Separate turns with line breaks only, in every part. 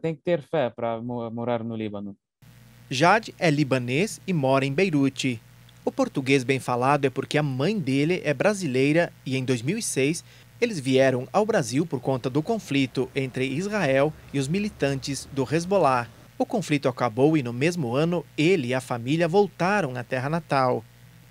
Tem que ter fé para morar no Líbano.
Jade é libanês e mora em Beirute. O português bem falado é porque a mãe dele é brasileira e em 2006 eles vieram ao Brasil por conta do conflito entre Israel e os militantes do Hezbollah. O conflito acabou e no mesmo ano ele e a família voltaram à terra natal.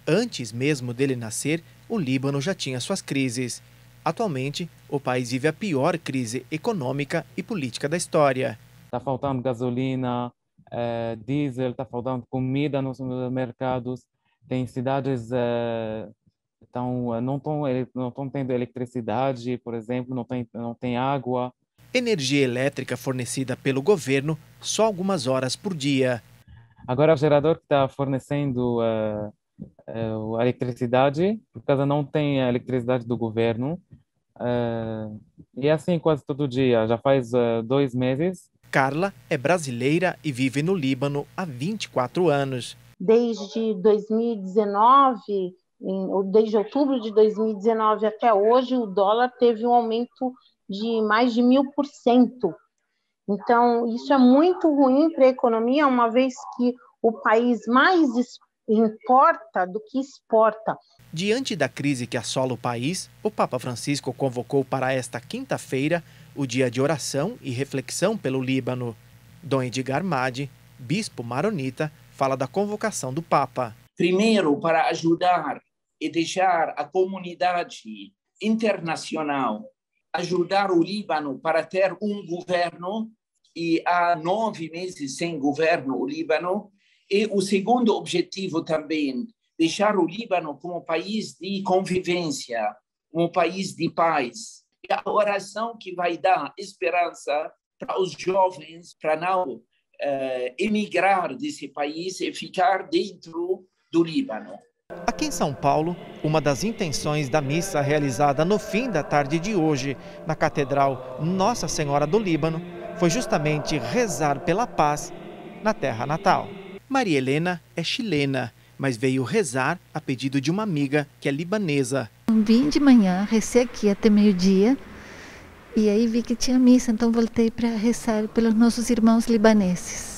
Antes mesmo dele nascer, o Líbano já tinha suas crises. Atualmente, o país vive a pior crise econômica e política da história.
Está faltando gasolina, é, diesel, está faltando comida nos mercados. Tem cidades é, eh, não estão não estão tendo eletricidade, por exemplo, não tem, não tem água.
Energia elétrica fornecida pelo governo só algumas horas por dia.
Agora, o gerador que está fornecendo uh, uh, a eletricidade, por causa não tem a eletricidade do governo. Uh, e é assim quase todo dia, já faz dois meses.
Carla é brasileira e vive no Líbano há 24 anos.
Desde 2019, desde outubro de 2019 até hoje, o dólar teve um aumento de mais de mil por cento. Então, isso é muito ruim para a economia, uma vez que o país mais importa do que exporta.
Diante da crise que assola o país, o Papa Francisco convocou para esta quinta-feira o dia de oração e reflexão pelo Líbano. Dom Edgar Madi, bispo maronita, fala da convocação do Papa.
Primeiro, para ajudar e deixar a comunidade internacional ajudar o Líbano para ter um governo e há nove meses sem governo o Líbano e o segundo objetivo também deixar o Líbano como país de convivência um país de paz e a oração que vai dar esperança para os jovens para não uh, emigrar desse país e ficar dentro do Líbano
Aqui em São Paulo, uma das intenções da missa realizada no fim da tarde de hoje na Catedral Nossa Senhora do Líbano foi justamente rezar pela paz na terra natal. Maria Helena é chilena, mas veio rezar a pedido de uma amiga que é libanesa.
Vim de manhã, recei aqui até meio-dia e aí vi que tinha missa, então voltei para rezar pelos nossos irmãos libaneses.